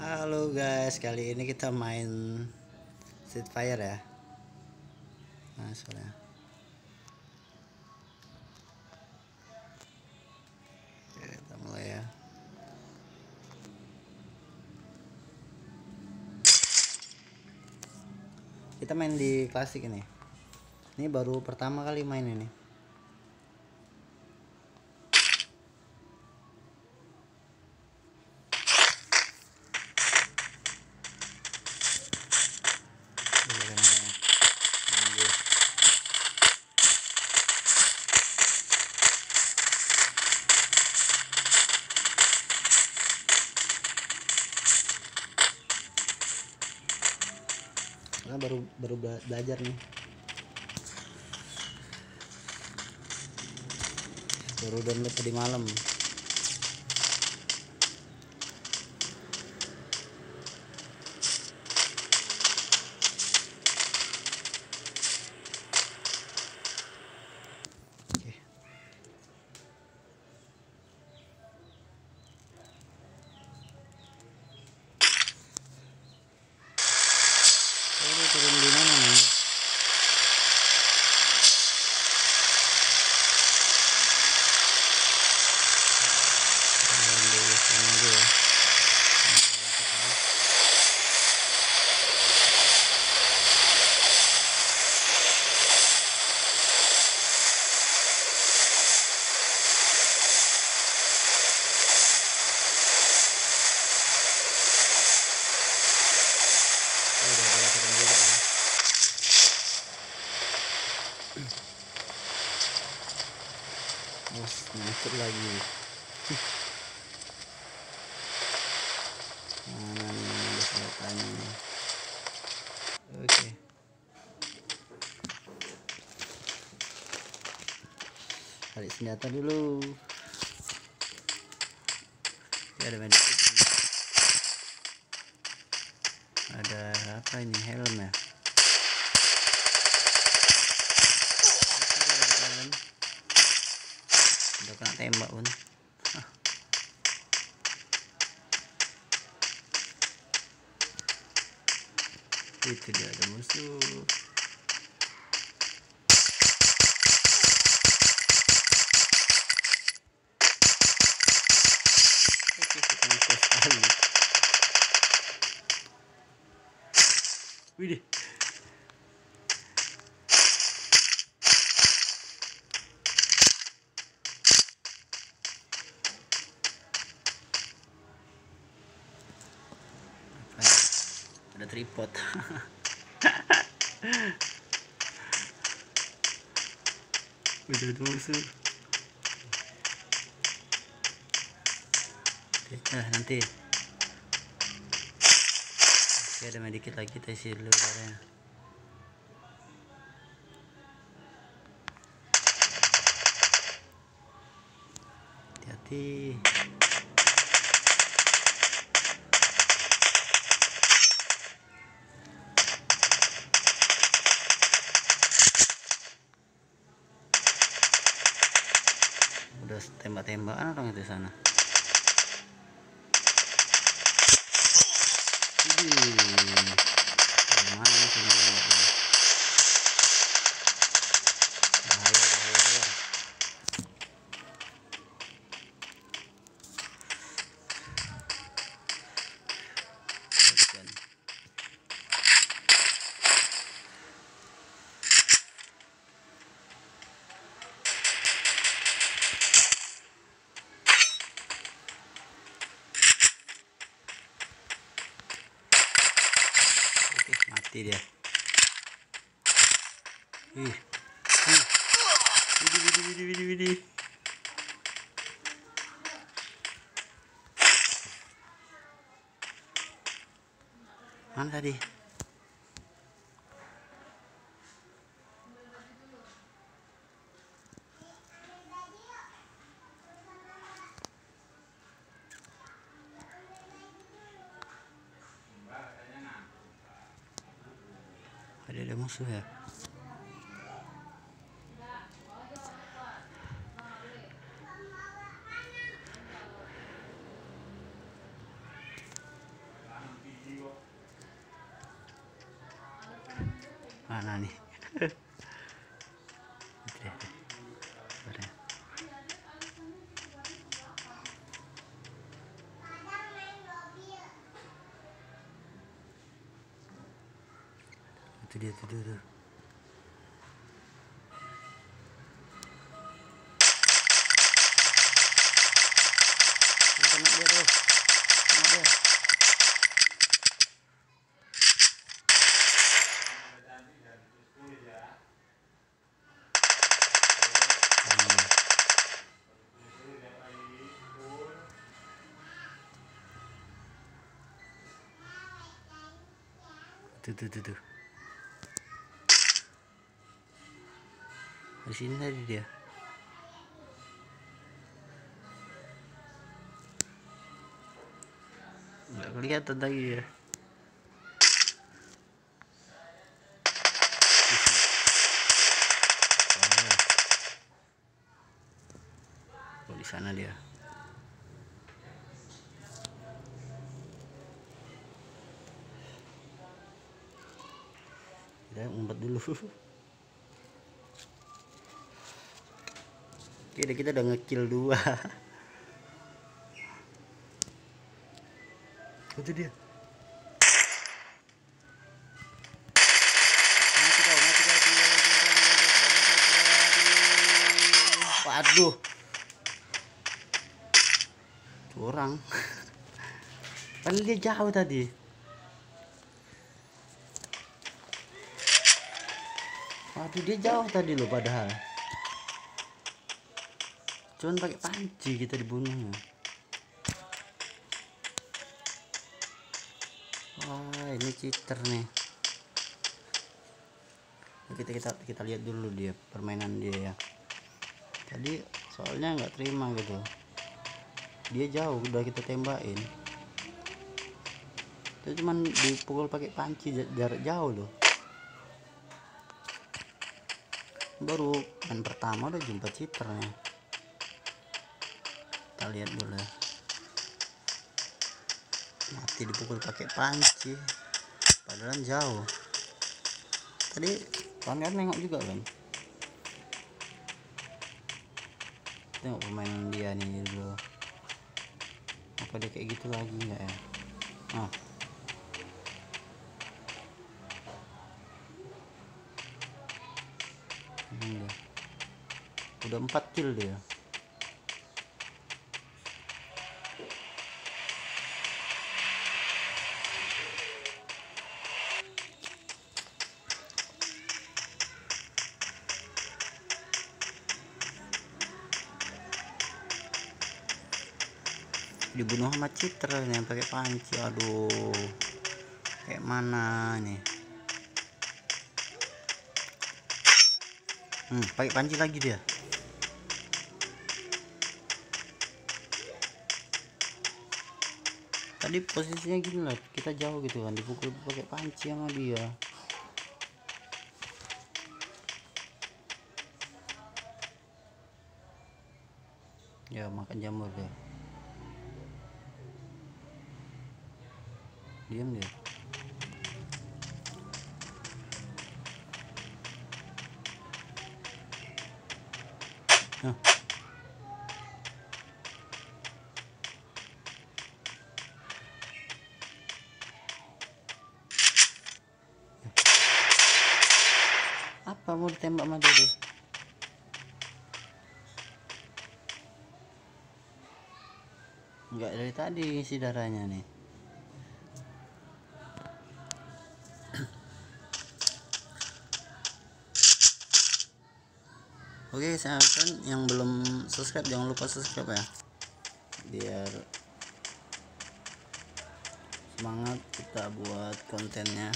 Halo guys, kali ini kita main Street Fire ya. Nah, soalnya. Kita mulai ya. Kita main di klasik ini. Ini baru pertama kali main ini. Baru bela- belajar nih. Baru download tadi malam. Oke. Ini turun di mana nih? Turun di sini dulu ya. Oh, udah ada yang turun juga ya. Bos, nyangkut lagi. Mana nih ada senjatanya nih. Oke. Cari senjata dulu. Ya ada medikit. Ada apa ini helm ya? Oke, ada helm. Udah kena tembak pun. Hah. Itu dia ada musuh. Oke, kita masuk sekali. Widih. Apa ya? Ada tripod. Udah musuh. Nah, nanti. Oke, ada medikit lagi kita isi dulu darahnya. Hati-hati. Udah tembak-tembakan orang itu sana. Widih. Mati dia. Ih. Mana tadi? Ada từ từ từ từ từ từ từ từ di sini tadi dia. Nggak kelihatan tadi dia. Oh. di sana dia. Kita ngumpet dulu Oke, deh, kita udah ngekill dua. Itu dia. Waduh. Curang. Padahal dia jauh tadi. Waduh, dia jauh tadi loh padahal. Cuman pakai panci kita dibunuhnya. Wah, ini cheater nih. Kita kita kita lihat dulu dia permainan dia ya. Tadi soalnya nggak terima gitu. Dia jauh udah kita tembakin. Itu cuman dipukul pakai panci jar- jarak jauh loh. Baru main pertama udah jumpa cheaternya kita lihat dulu. Mati dipukul pakai panci. Padahal jauh. Tadi kawan kan nengok juga kan tengok permainan dia nih dulu. Apa dia kayak gitu lagi nggak ya? Ah. Dia. udah empat kill dia dibunuh sama citra nih yang pakai panci. Aduh kayak mana nih? Hmm pakai panci lagi dia. Tadi posisinya gini lah kita jauh gitu kan dipukul pakai panci sama dia. Ya makan jamur deh diam dia Nah. apa mau ditembak sama dia? Enggak dari tadi isi darahnya nih. Oke, sahabat yang belum subscribe jangan lupa subscribe ya. Biar semangat kita buat kontennya.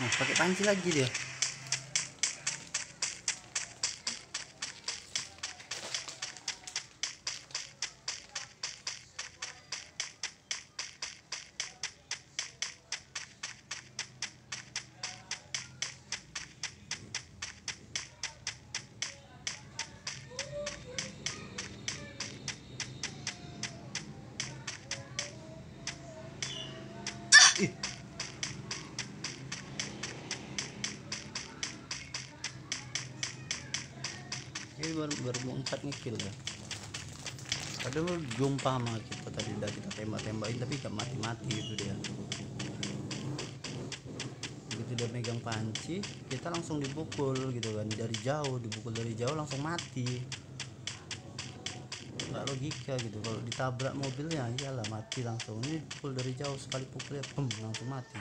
Nah, pakai panci lagi dia. Ini baru baru empat ngekill ya. Lu jumpa sama kita tadi udah kita tembak-tembakin tapi gak mati-mati itu dia. Begitu dia megang panci kita langsung dipukul gitu kan. Dari jauh dipukul dari jauh langsung mati. Nggak logika gitu. Kalau ditabrak mobilnya iyalah mati langsung. Ini dipukul dari jauh sekali pukulnya pem langsung mati.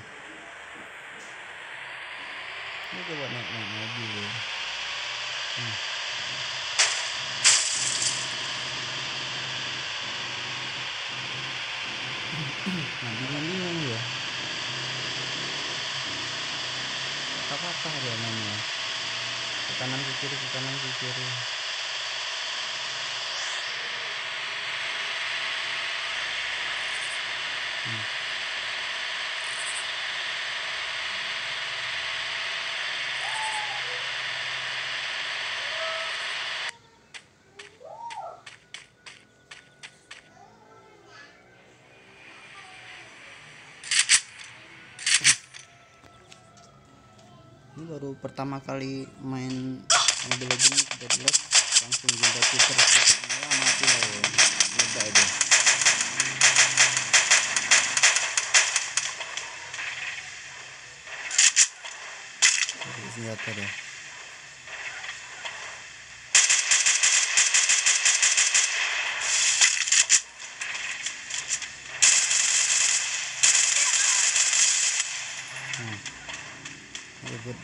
Ini coba naik naik mobil ya. Hmm. nah bingung-bingung ya apa-apa dia mainnya ke kanan ke kiri ke kanan ke kiri hmm. Baru pertama kali main Mobile Legends Dead Left langsung jumpa cheater ya mati lah ya. Meledak aja. Senjata deh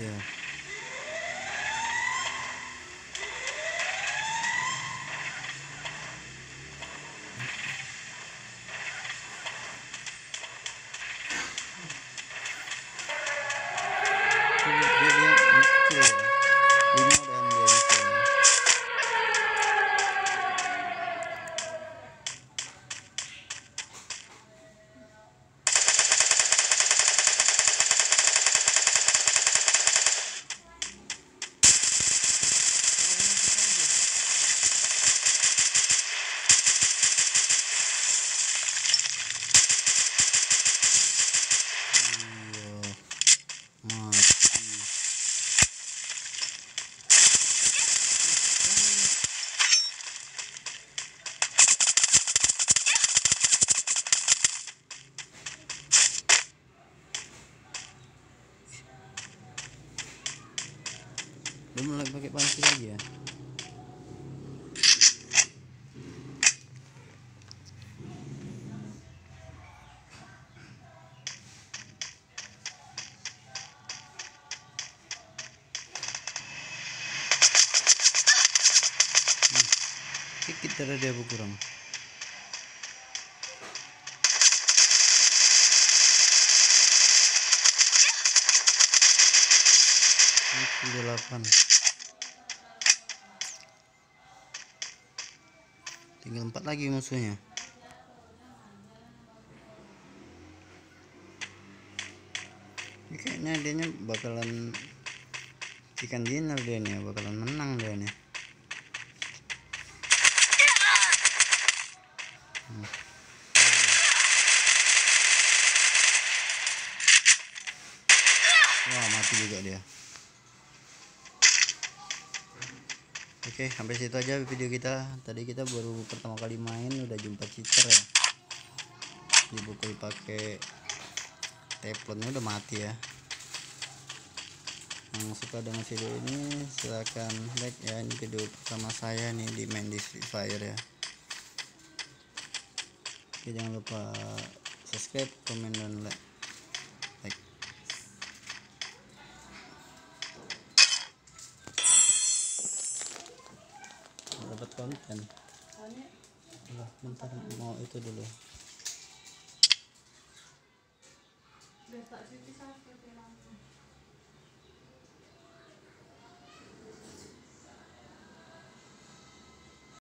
Yeah. Dia mulai pakai panci lagi ya. Sedikit darah dia berkurang. Delapan. Tinggal empat lagi musuhnya. Ini kayaknya dia bakalan chicken dinner dia nih bakalan menang dia nih. Wah mati juga dia. Oke sampai situ aja video kita. Tadi kita baru pertama kali main udah jumpa cheater ya. Dibukul pakai teflonnya udah mati ya. Yang suka dengan video ini silahkan like ya ini video pertama saya nih di main di Free Fire ya. Oke jangan lupa subscribe, komen dan like. like. Konten. Bentar mau itu dulu